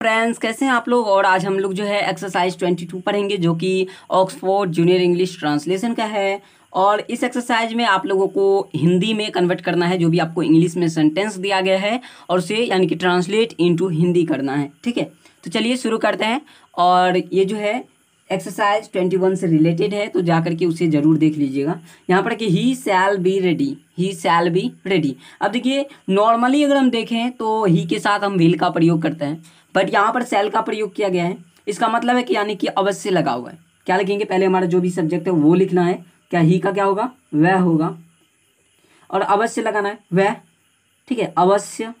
Friends, कैसे हैं आप लोग? और आज हम लोग जो है एक्सरसाइज ट्वेंटी टू पढ़ेंगे, जो कि ऑक्सफोर्ड जूनियर इंग्लिश ट्रांसलेशन का है। और इस एक्सरसाइज में आप लोगों को हिंदी में कन्वर्ट करना है, जो भी आपको इंग्लिश में सेंटेंस दिया गया है, और उसे यानी कि ट्रांसलेट इनटू हिंदी करना है, ठीक है? तो चलिए शुरू करते हैं। और ये जो है एक्सरसाइज ट्वेंटी वन से रिलेटेड है तो जाकर के उसे ज़रूर देख लीजिएगा। यहाँ पर कि he shall be ready he shall be ready अब देखिए नॉर्मली अगर हम देखें तो ही के साथ हम विल का प्रयोग करते हैं। बट यहाँ पर सेल का प्रयोग किया गया है। इसका मतलब है कि यानी कि अवश्य लगा हुआ है। क्या लिखेंगे? पहले हमारा जो भी सब्जेक्ट है, वो लिखना है। क्या ही का क्या होगा? वह होगा। और अवश्य लगाना है, वह। ठीक है, अवश्य।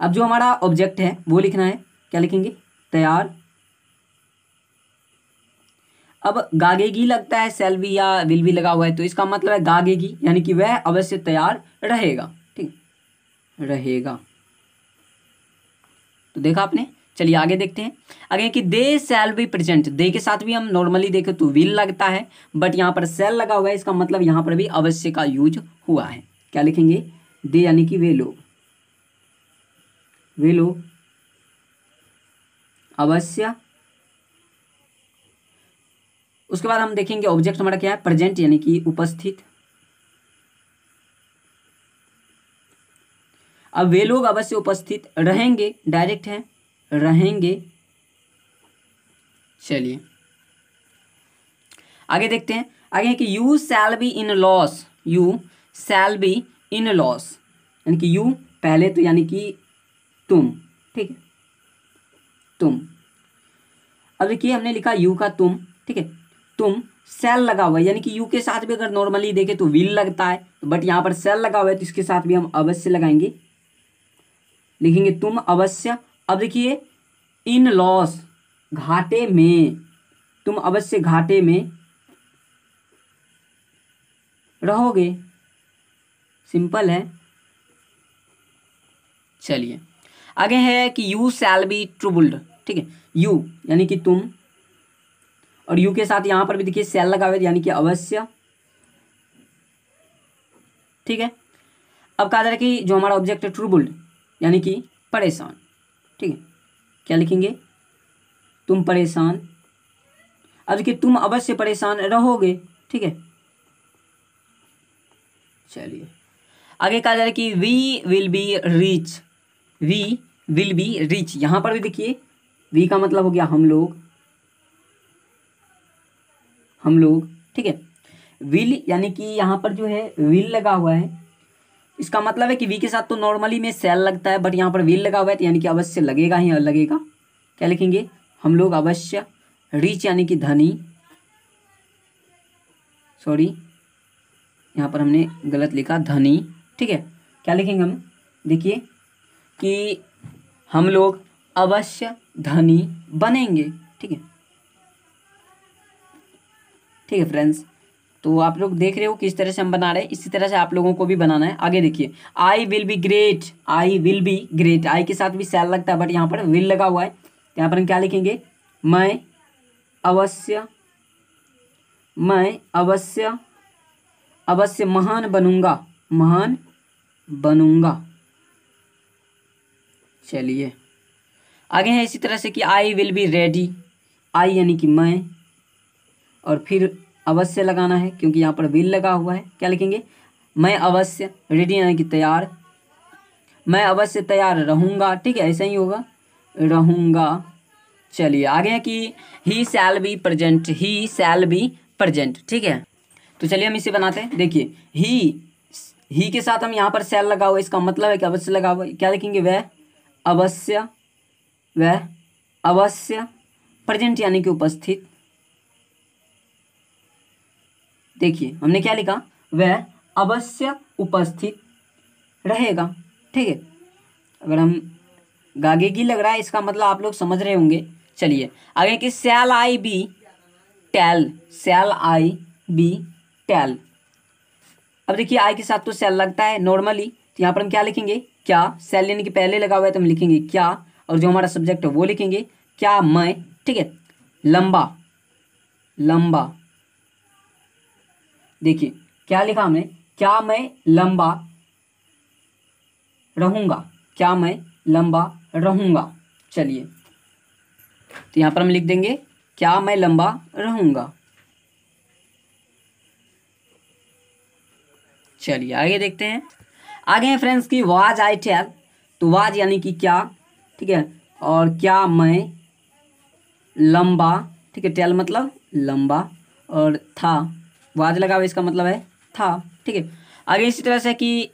अब जो हमारा ऑब्जेक्ट है, वो लिखना है। क्या लिखेंगे? तैयार। अब गागेगी लगता है सेल भी या विल भी लगा हुआ है तो इसका मतलब है गागेगी, यानी कि वह अवश्य तैयार रहेगा, ठीक? रहेगा। तो देखा आपने? चलिए आगे देखते हैं। आगे कि they shall be present they के साथ भी हम नॉर्मली देखें तो विल लगता है बट यहाँ पर सेल लगा हुआ है, इसका मतलब यहाँ पर भी अवश्य का यूज़ हुआ है। क्या लिखेंगे? दे, यानी कि वे लोग। वे लोग अवश्य। उसके बाद हम देखेंगे ऑब्जेक्ट हमारा क्या है प्रेजेंट यानी कि उपस्थित। अब वे लोग अवश्य उपस्थित रहेंगे डायरेक्ट है, रहेंगे। चलिए। आगे देखते हैं। आगे है कि you shall be in loss you shall be in loss यानी कि यू पहले तो यानी कि तुम। ठीक है? तुम। अब देखिए, हमने लिखा यू का तुम, ठीक है? तुम सेल लगा हुआ है, यानी कि यू के साथ भी अगर नॉर्मली देखें तो विल लगता है बट यहाँ पर सेल लगा हुआ है तो इसके साथ भी हम अवश्य लगाएँगे। लिखेंगे तुम अवश्य। अब देखिए इन लॉस घाटे में, तुम अवश्य घाटे में रहोगे। सिंपल है। चलिए, आगे है कि यू सैल बी ट्रूबल्ड ठीक है? यू यानी कि तुम। और यू के साथ यहाँ पर भी देखिए सेल लगा हुआ यानी कि अवश्य। ठीक है? अब कहा जा रहा है कि जो हमारा ऑब्जेक्ट है ट्रूबल्ड यानी कि परेशान। ठीक है? क्या लिखेंगे? तुम परेशान। अब देखिए, तुम अवश्य परेशान रहोगे। ठीक है? चलिए। आगे कहा जा रहा है कि we will be rich we will be rich यहाँ पर भी देखिए वी का मतलब हो गया हम लोग। हम लोग, ठीक है? विल यानी कि यहाँ पर जो है विल लगा हुआ है। इसका मतलब है कि वी के साथ तो नॉर्मली में सेल लगता है बट यहाँ पर विल लगा हुआ है तो यानी कि अवश्य लगेगा ही, लगेगा। क्या लिखेंगे? हम लोग अवश्य रिच यानी कि धनी सॉरी यहाँ पर हमने गलत लिखा धनी ठीक है? क्या लिखेंगे हम? देखिए कि हम लोग अवश्य धनी बनेंगे, ठीक है? ठीक है फ्रेंड्स तो आप लोग देख रहे हो किस तरह से हम बना रहे हैं। इसी तरह से आप लोगों को भी बनाना है। आगे देखिए। I will be great I will be great I के साथ भी सेल लगता है बट यहाँ पर विल लगा हुआ है। तो यहाँ पर हम क्या लिखेंगे? मैं अवश्य मैं अवश्य अवश्य महान बनूँगा। महान बनूँगा। चलिए। आगे है इसी तरह से कि I will be ready I यानी कि मैं. और फिर अवश्य लगाना है, क्योंकि यहाँ पर विल लगा हुआ है। क्या लिखेंगे? मैं अवश्य रेडी यानी कि तैयार. मैं अवश्य तैयार रहूँगा। ठीक है, ऐसा ही होगा। रहूँगा। चलिए, आगे है कि he shall be present he shall be present ठीक है? तो चलिए हम इसे बनाते हैं। देखिए ही ही के साथ हम यहाँ पर सेल लगा हुआ इसका मतलब है कि अवश्य लगा हुआ क्या लिखेंगे वह? अवश्य वह अवश्य प्रेजेंट यानी कि उपस्थित। देखिए, हमने क्या लिखा? वह अवश्य उपस्थित रहेगा। ठीक है? अगर हम गागेगी लग रहा है, इसका मतलब आप लोग समझ रहे होंगे। चलिए, आगे कि shall I be tell shall I be tell. अब देखिए, आई के साथ तो सेल लगता है नॉर्मली। तो यहाँ पर हम क्या लिखेंगे? क्या? सेल यानी कि पहले लगा हुआ है तो हम लिखेंगे क्या? और जो हमारा सब्जेक्ट है, वो लिखेंगे, क्या मैं, ठीक है? लंबा लंबा। देखिए, क्या लिखा हमने? क्या मैं लंबा रहूँगा? क्या मैं लंबा रहूँगा? चलिए तो यहाँ पर हम लिख देंगे, क्या मैं लंबा रहूँगा? चलिए, आगे देखते हैं। आगे हैं फ्रेंड्स की वाज आई टेल तो वाज यानी कि क्या? ठीक है? और क्या मैं लंबा, ठीक है, टेल मतलब लंबा और था। वाज लगा हुआ इसका मतलब है था, ठीक है? आगे इसी तरह से कि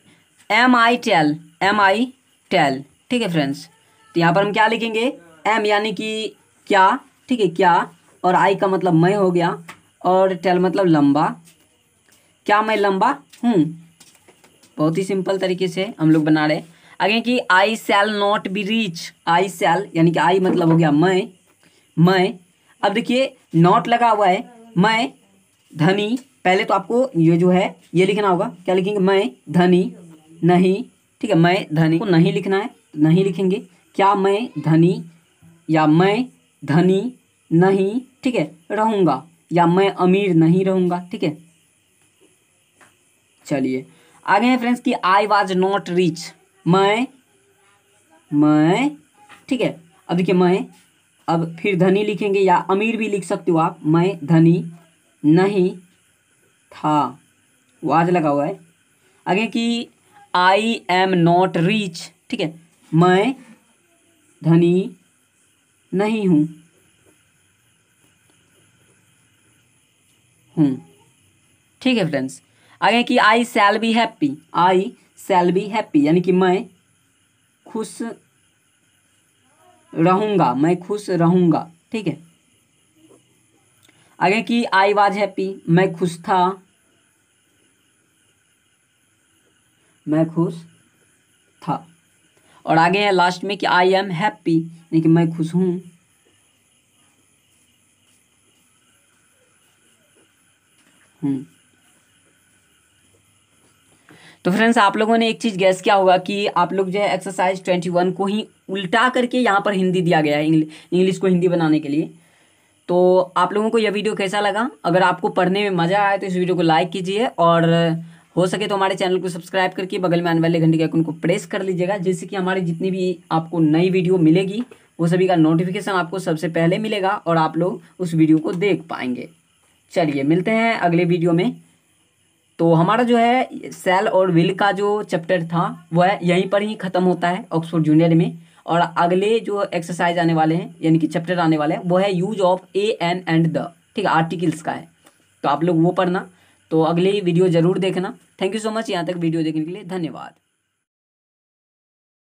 am I tell am I tell ठीक है फ्रेंड्स तो यहाँ पर हम क्या लिखेंगे? एम यानी कि क्या, ठीक है, क्या? और आई का मतलब मैं हो गया और टेल मतलब लंबा। क्या मैं लंबा? हूँ बहुत ही सिंपल तरीके से हम लोग बना रहे आगे कि I shall not be reach I shall यानी कि आई मतलब हो गया मैं मैं। अब देखिए नॉट लगा हुआ है, मैं, धनी। पहले तो आपको ये जो है, ये लिखना होगा। क्या लिखेंगे? मैं, धनी, नहीं। ठीक है, मैं, धनी को नहीं लिखना है, नहीं लिखेंगे। क्या मैं, धनी, या मैं, धनी, नहीं। ठीक है, रहूँगा। या मैं, अमीर, नहीं रहूँगा। ठीक है। चलिए, आगे हैं फ्रेंड्स कि आई वाज नॉट रिच मैं मैं, ठीक है। अब देखिए, मैं, अब फिर धनी लिखेंगे या अमीर भी लिख सकते हो आप। मैं, धनी, नहीं, था। वो आज लगा हुआ है। आगे कि आई एम नॉट रिच ठीक है। मैं, धनी, नहीं हूँ। हूँ ठीक है फ्रेंड्स आगे कि I shall be happy I shall be happy यानी कि मैं खुश रहूँगा, मैं खुश रहूँगा, ठीक है? आगे कि आई वाज हैप्पी मैं खुश था। मैं खुश था। और आगे है लास्ट में कि आई एम हैप्पी यानी कि मैं खुश हूँ। हूँ तो फ्रेंड्स आप लोगों ने एक चीज़ गैस किया होगा कि आप लोग जो है एक्सरसाइज ट्वेंटी वन को ही उल्टा करके यहाँ पर हिंदी दिया गया है इंग्लिश को हिंदी बनाने के लिए। तो आप लोगों को यह वीडियो कैसा लगा? अगर आपको पढ़ने में मज़ा आया तो इस वीडियो को लाइक कीजिए और हो सके तो हमारे चैनल को सब्सक्राइब करके बगल में आने वाले घंटे के आइकन को प्रेस कर लीजिएगा, जिससे कि हमारी जितनी भी आपको नई वीडियो मिलेगी, वो सभी का नोटिफिकेशन आपको सबसे पहले मिलेगा और आप लोग उस वीडियो को देख पाएँगे। चलिए, मिलते हैं अगले वीडियो में। तो हमारा जो है सेल और विल का जो चैप्टर था वह यहीं पर ही ख़त्म होता है ऑक्सफोर्ड जूनियर में। और अगले जो एक्सरसाइज आने वाले हैं, यानी कि चैप्टर आने वाले हैं, वो है use of a an and the ठीक है आर्टिकल्स का है। तो आप लोग वो पढ़ना। तो अगले वीडियो ज़रूर देखना। थैंक यू सो मच यहाँ तक वीडियो देखने के लिए। धन्यवाद।